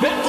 Vem.